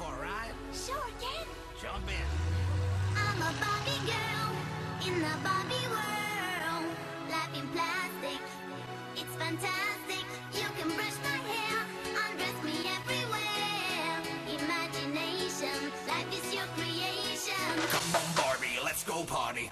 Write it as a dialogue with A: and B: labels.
A: for a ride?
B: Sure, Ken.
A: Jump in.
B: I'm a Barbie girl in the Barbie world. Life in plastic, it's fantastic. You can brush my hair, undress me everywhere. Imagination, life is your creation.
A: Come on, Barbie, let's go party.